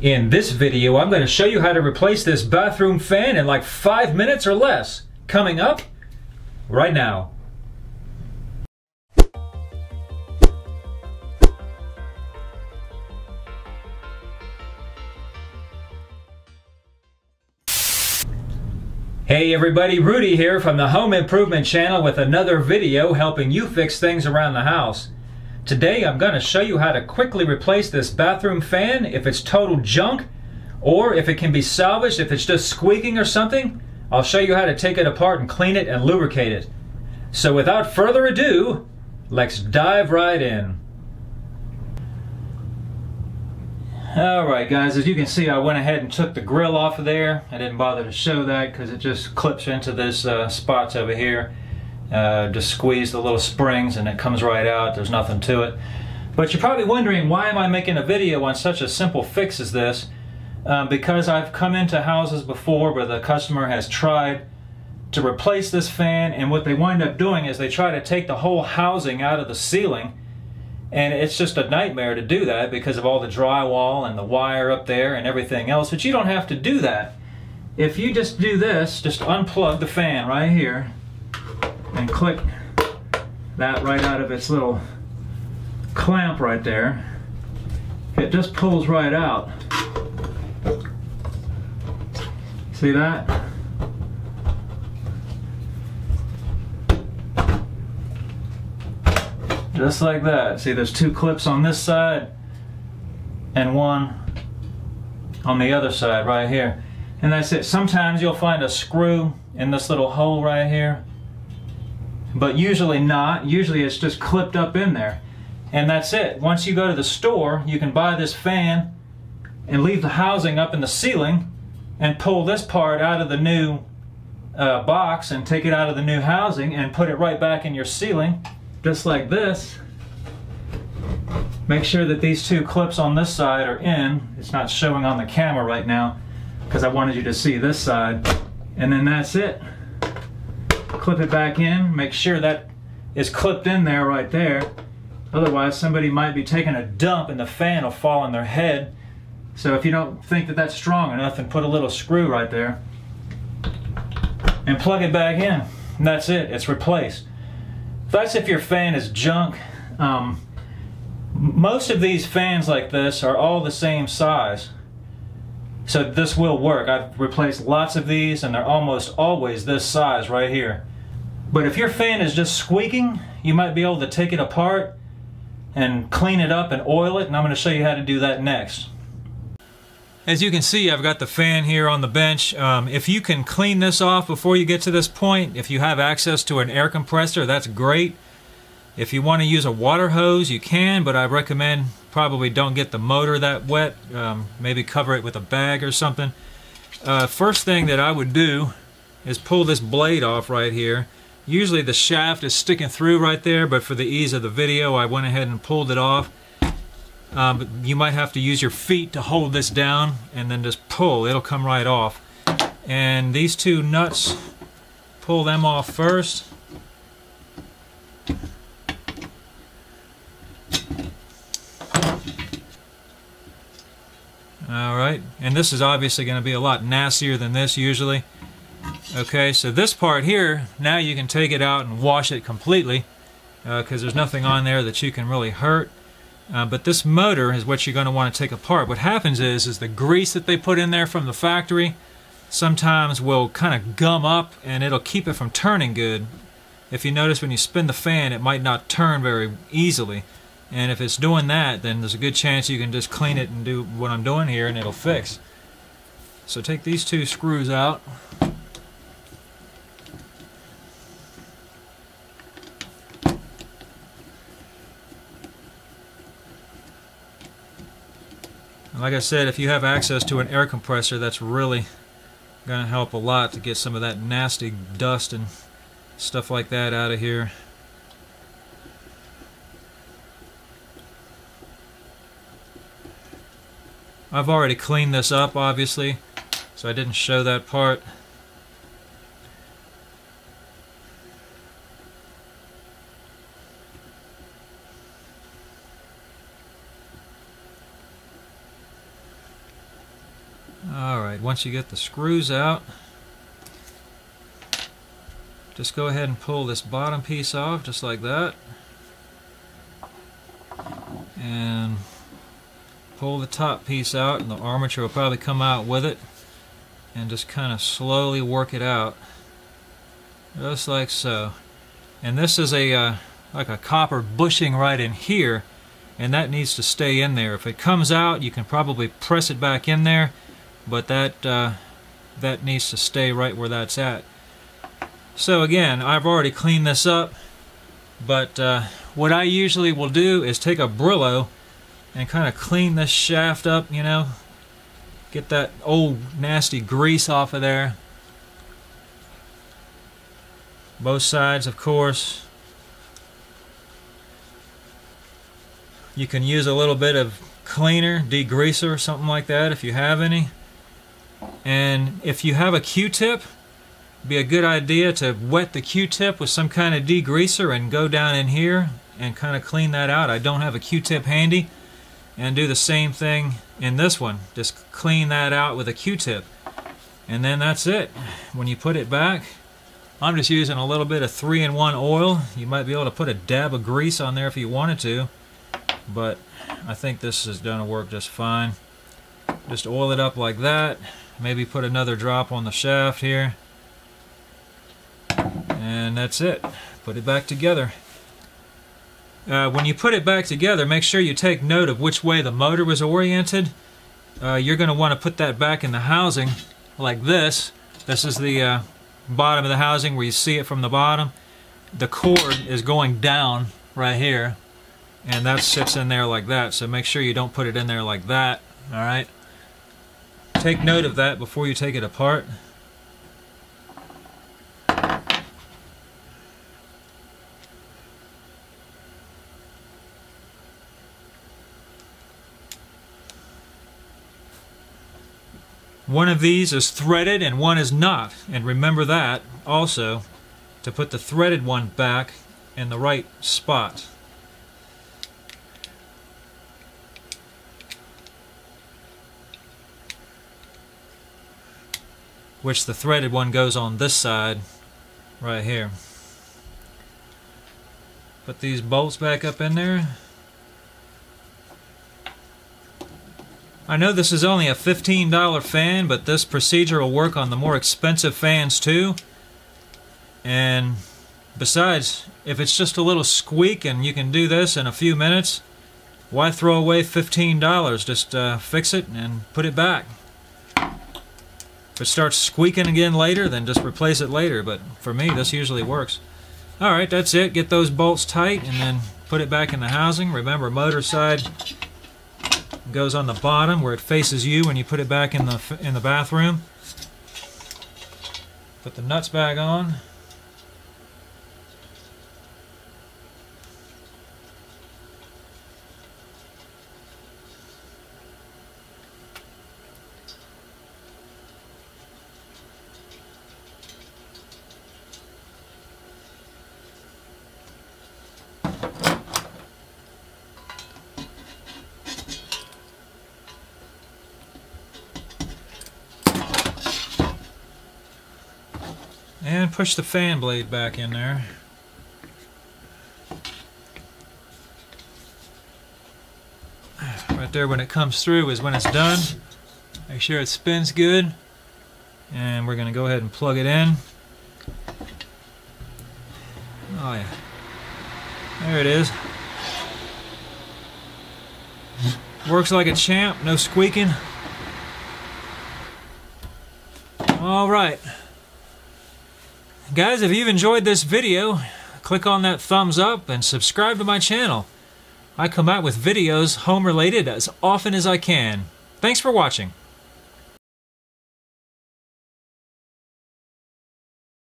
In this video, I'm going to show you how to replace this bathroom fan in like five minutes or less. Coming up right now. Hey everybody, Rudy here from the Home Improvement Channel with another video helping you fix things around the house. Today I'm going to show you how to quickly replace this bathroom fan if it's total junk or if it can be salvaged, if it's just squeaking or something. I'll show you how to take it apart and clean it and lubricate it. So without further ado, let's dive right in. Alright guys, as you can see I went ahead and took the grill off of there. I didn't bother to show that because it just clips into this uh, spots over here. Uh, just squeeze the little springs and it comes right out. There's nothing to it. But you're probably wondering why am I making a video on such a simple fix as this? Um, because I've come into houses before where the customer has tried to replace this fan and what they wind up doing is they try to take the whole housing out of the ceiling and it's just a nightmare to do that because of all the drywall and the wire up there and everything else. But you don't have to do that. If you just do this, just unplug the fan right here click that right out of its little clamp right there, it just pulls right out. See that? Just like that. See, there's two clips on this side and one on the other side right here. And that's it. Sometimes you'll find a screw in this little hole right here. But usually not. Usually it's just clipped up in there. And that's it. Once you go to the store, you can buy this fan and leave the housing up in the ceiling and pull this part out of the new uh, box and take it out of the new housing and put it right back in your ceiling just like this. Make sure that these two clips on this side are in. It's not showing on the camera right now because I wanted you to see this side. And then that's it. Clip it back in. Make sure that is clipped in there right there. Otherwise somebody might be taking a dump and the fan will fall on their head. So if you don't think that that's strong enough, then put a little screw right there and plug it back in. And that's it. It's replaced. That's if your fan is junk. Um, most of these fans like this are all the same size. So this will work. I've replaced lots of these and they're almost always this size right here. But if your fan is just squeaking, you might be able to take it apart and clean it up and oil it and I'm going to show you how to do that next. As you can see, I've got the fan here on the bench. Um, if you can clean this off before you get to this point, if you have access to an air compressor, that's great. If you want to use a water hose, you can, but I recommend probably don't get the motor that wet. Um, maybe cover it with a bag or something. Uh, first thing that I would do is pull this blade off right here. Usually the shaft is sticking through right there, but for the ease of the video, I went ahead and pulled it off. Um, you might have to use your feet to hold this down and then just pull. It'll come right off. And these two nuts, pull them off first. Alright, and this is obviously going to be a lot nastier than this usually. Okay, so this part here, now you can take it out and wash it completely because uh, there's nothing on there that you can really hurt. Uh, but this motor is what you're going to want to take apart. What happens is, is the grease that they put in there from the factory sometimes will kind of gum up and it'll keep it from turning good. If you notice when you spin the fan, it might not turn very easily. And if it's doing that, then there's a good chance you can just clean it and do what I'm doing here and it'll fix. So take these two screws out. Like I said, if you have access to an air compressor, that's really going to help a lot to get some of that nasty dust and stuff like that out of here. I've already cleaned this up, obviously, so I didn't show that part. Alright, once you get the screws out, just go ahead and pull this bottom piece off just like that. And pull the top piece out and the armature will probably come out with it. And just kind of slowly work it out. Just like so. And this is a uh, like a copper bushing right in here and that needs to stay in there. If it comes out you can probably press it back in there but that uh, that needs to stay right where that's at. So again, I've already cleaned this up, but uh, what I usually will do is take a Brillo and kind of clean this shaft up, you know, get that old nasty grease off of there. Both sides, of course. You can use a little bit of cleaner, degreaser, or something like that if you have any. And if you have a Q-tip, be a good idea to wet the Q-tip with some kind of degreaser and go down in here and kind of clean that out. I don't have a Q-tip handy and do the same thing in this one. Just clean that out with a Q-tip. And then that's it. When you put it back, I'm just using a little bit of 3-in-1 oil. You might be able to put a dab of grease on there if you wanted to. But I think this is going to work just fine. Just oil it up like that. Maybe put another drop on the shaft here. And that's it. Put it back together. Uh, when you put it back together make sure you take note of which way the motor was oriented. Uh, you're going to want to put that back in the housing like this. This is the uh, bottom of the housing where you see it from the bottom. The cord is going down right here and that sits in there like that. So make sure you don't put it in there like that alright take note of that before you take it apart One of these is threaded and one is not. And remember that also to put the threaded one back in the right spot. Which the threaded one goes on this side right here. Put these bolts back up in there. I know this is only a $15 fan, but this procedure will work on the more expensive fans too. And besides, if it's just a little squeak and you can do this in a few minutes, why throw away $15? Just uh, fix it and put it back. If it starts squeaking again later, then just replace it later. But for me, this usually works. Alright, that's it. Get those bolts tight and then put it back in the housing. Remember, motor side goes on the bottom where it faces you when you put it back in the in the bathroom. Put the nuts back on. And push the fan blade back in there. Right there when it comes through is when it's done. Make sure it spins good. And we're going to go ahead and plug it in. Oh yeah. There it is. Works like a champ, no squeaking. All right. Guys, if you've enjoyed this video, click on that thumbs up and subscribe to my channel. I come out with videos home related as often as I can. Thanks for watching.